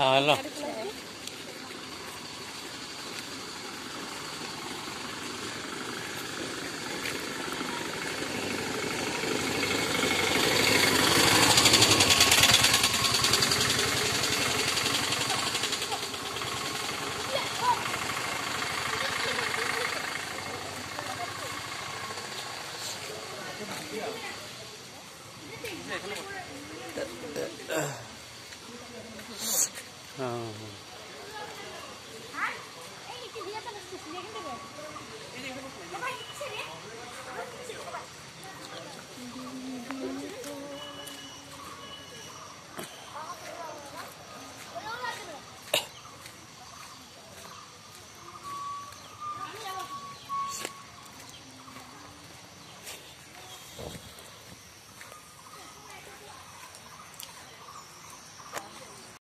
Hello Yeah. Oh.